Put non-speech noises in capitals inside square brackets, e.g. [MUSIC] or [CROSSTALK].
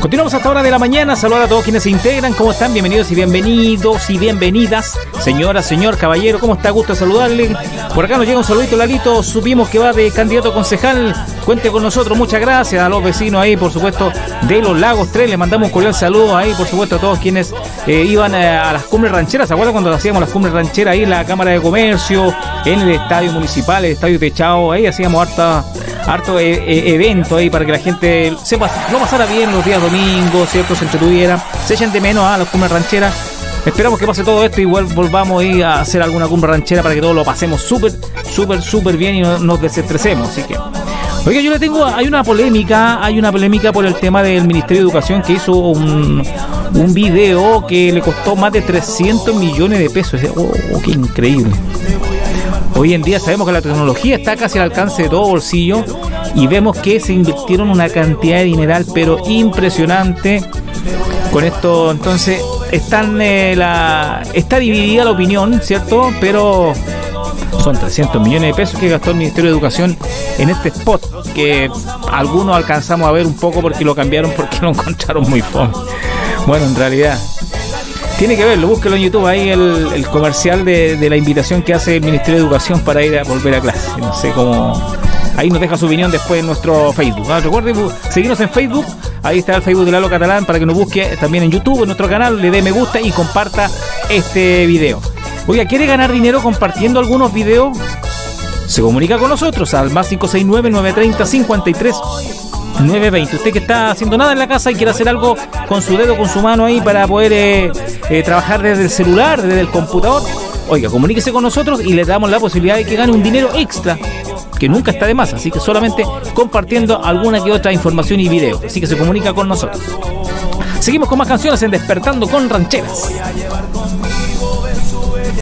Continuamos hasta hora de la mañana. Saludar a todos quienes se integran. ¿Cómo están? Bienvenidos y bienvenidos y bienvenidas. Señora, señor, caballero, ¿cómo está? Gusto saludarle. Por acá nos llega un saludito, Lalito. Supimos que va de candidato concejal. Cuente con nosotros. Muchas gracias a los vecinos ahí, por supuesto, de los Lagos 3. Le mandamos un cordial saludo ahí, por supuesto, a todos quienes eh, iban a, las cumbres rancheras. ¿Se acuerdan cuando hacíamos las cumbres rancheras ahí en la Cámara de Comercio, en el Estadio Municipal, el Estadio Techado? Ahí hacíamos harta harto e, e, evento ahí para que la gente sepa, no pasara bien los días domingos, ¿cierto? Se entretuviera, se echen de menos a las cumbres rancheras. Esperamos que pase todo esto y volvamos a hacer alguna cumbre ranchera para que todos lo pasemos súper, súper, súper bien y no, nos desestresemos. Así que. Oiga, yo le tengo, hay una polémica, hay una polémica por el tema del Ministerio de Educación que hizo un, un video que le costó más de 300 millones de pesos. Oh, oh, qué increíble. Hoy en día sabemos que la tecnología está casi al alcance de todo bolsillo y vemos que se invirtieron una cantidad de dineral pero impresionante. Con esto entonces están, eh, la, está dividida la opinión, ¿cierto? Pero son 300 millones de pesos que gastó el Ministerio de Educación en este spot que algunos alcanzamos a ver un poco porque lo cambiaron porque [LAUGHS] lo encontraron muy fome. Bueno, en realidad tiene que verlo, búsquelo en YouTube ahí el, comercial de, la invitación que hace el Ministerio de Educación para ir a volver a clase. No sé cómo. Ahí nos deja su opinión después en nuestro Facebook. ¿ah? Recuerden seguirnos en Facebook. Ahí está el Facebook de Lalo Catalán para que nos busque también en YouTube, en nuestro canal, le dé me gusta y comparta este video. Oiga, ¿quiere ganar dinero compartiendo algunos videos? Se comunica con nosotros al más 569 930 53 920. Usted que está haciendo nada en la casa y quiere hacer algo con su dedo, con su mano ahí para poder eh, eh, trabajar desde el celular, desde el computador, oiga, comuníquese con nosotros y le damos la posibilidad de que gane un dinero extra que nunca está de más, así que solamente compartiendo alguna que otra información y video. Así que se comunica con nosotros. Seguimos con más canciones en Despertando con Rancheras.